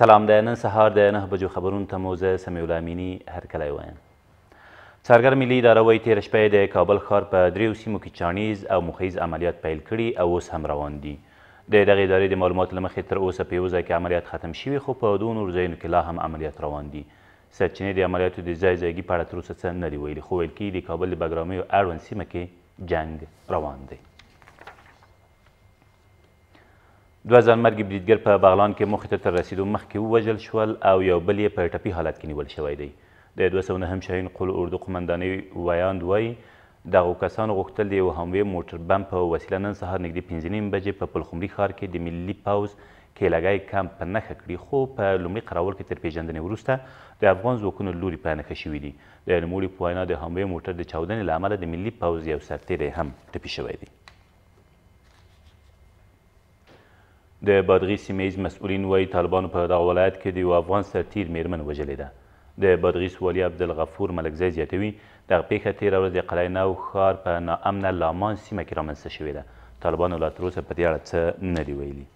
سلام د نن سهار د نه بجو خبرونو ته مو زه سمیع الله امیني هرکلی وایم څارګر ملي اداره وایي تېره شپه د کابل ښار په دریو سیمو کې چاڼیز او مخیز عملیات پیل کړي او اوس هم روان دي د دغې ادارې د معلوماتو له مخې تر اوسه په یوه ځای کې عملیات ختم شوي، خو په دوو نورو ځایونو کې لا هم عملیات روان دي. سرچینې د عملیاتو د ځای ځایګي په اړه تر اوسه څه نه دي ویلي، خو ویل کېږي د کابل د بګرامیو اړوند سیمه کې جنګ روان دی. دوه ځانمرګي بریدګر په بغلان کې موخې ته تر رسیدو مخکې ووژل شول او یو بل یې په ټپي حالت کې نیول شوی دی د دوه سوه نهم شاهین قول اردو قومندانۍ ویاند وایي دغو کسانو غوښتل د یو هموې موټر بم په وسیله نن سهار نږدې پنځه نیم بجې په پلخمري ښار کې د ملي پوځ کېلګی کمپ په نښه کړي، خو په لومړي قراول کې تر پېژندنې وروسته د افغان ځواکونو لوري په نښه شوي دي. د نوموړي په وینا د هموې موټر د چاودنې له امله د ملي پوځ یو سرتېری هم ټپي شوی دی. د بادغیس سیمه ییز مسؤلین وایي طالبانو په دغه ولایت کې د یو افغان سرتیر میرمن وژلې ده. د بادغیس والي عبدالغفور ملکزی زیاتوي، دغه پیښه تیره ورځ د قلعه نو ښار په ناامنه لامان سیمه کې رامنځته شوې ده. طالبانو لا تر اوسه په دې اړه څه نه دي ویلي.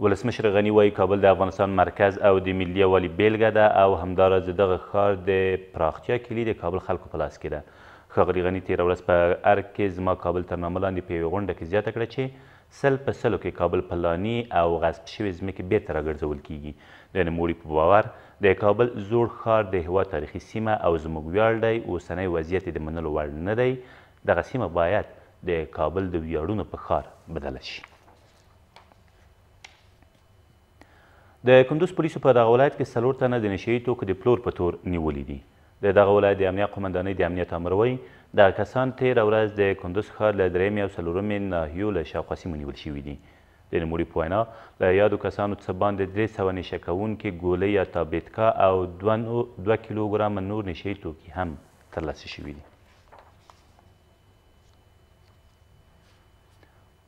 ولسمشر غني وايي، کابل د افغانستان مرکز او د ملي یووالي بېلګه ده او همداراز د دغه ښار د پراختیا کلي د کابل خلکو په لاس کې ده. ښاغلي غني تېره ورځ په ارګ کې زما کابل تر نامه لاندې په یوې غونډه کې زیاته کړه چې سل په سلو کې کابل په لاني او غصب شوې ځمکې بېرته راګرځول کېږي. د نوموړي په باور، د کابل زوړ ښار د هېواد تاریخي سیمه او زموږ ویاړ دی، اوسنی وضعیت یې د منلو وړ نه دی، دغه سیمه باید د کابل د ویاړونو په ښار بدله شي. د کندوز پولیسو په دغه ولایت کې څلور تنه د نشه یي توکو د پلور په تور نیولي دي. د دغه ولایت د امنیه قومندانۍ د امنیت آمر وایي، دغه کسان تېره ورځ د کندوز ښار له درېیمې او څلورمې ناحیو له شاوخوا سیمو نیول شوي دي. د نوموړي په وینا، له یادو کسانو څه باندې درې سوه نشه کوونکې ګولۍ یا تابېتکا او دوه کیلو ګرامه نور نشه یي توکي هم ترلاسه شوي دي.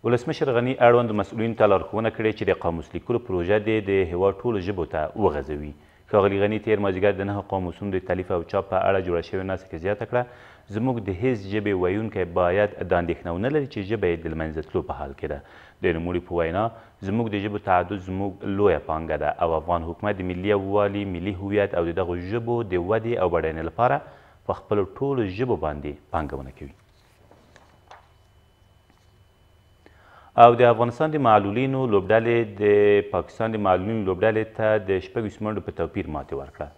ولسمشر غني اړوند مسؤلینو ته لارښوونه کړې چې د قاموس لیکلو پروژه دې د هېواد ټولو ژبو ته وغځوي. ښاغلي غني تېر مازدیګر د نهه قاموسونو د تالیف او چاپ په اړه جوړه شوې ناسته کې زیاته کړه، زموږ د هېڅ ژبې ویونکی باید دا اندېښنه ونه لري چې ژبه یې د لمنځه تلو په حال کې ده. د نوموړي په وینا، زموږ د ژبو تعدد زموږ لویه پانګه ده او افغان حکومت د ملي یووالي، ملي هویت او د دغو ژبو د ودې او بډاینې لپاره په خپلو ټولو ژبو باندې پانګونه کوي او د افغانستان د معلولینو لوبډلې د پاکستان د معلولینو لوبډلې ته د شپږ منډو په توپیر ماتې ورکړه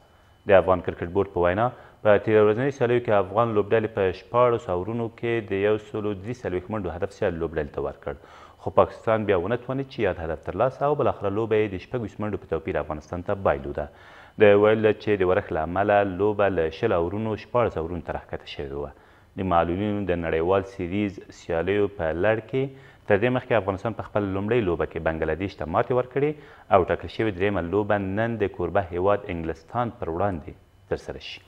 د افغان کرکټ بورډ په وینا په تیره ورځنۍ سیالیو کې افغان لوبډلې په شپاړس اورونو کې د یو سلو درې څلوېښت منډو هدف سیال لوبډلې ته ورکړ خو پاکستان بیا ونه توانید چې یاد هدف ترلاسه او بالاخره لوبه یې د شپږ منډو په توپیر افغانستان ته بایلوده ده ویل چې د ورښت له امله لوبه له شل اورونو شپاړس اورونو ته راښکته شوې وه. د معلولینو د نړیوال سیریز سیالیو په لړ کې تر دې مخکې افغانستان په خپله لومړۍ لوبه کې بنګله دیش ته ماتې ورکړې او ټاکل شوې درېیمه لوبه نن د کوربه هېواد انګلستان پر وړاندې ترسره شي.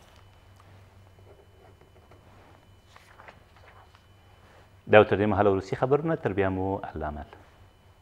دا تر دې مهاله وروستي خبرونه تر بیا مو الله مل.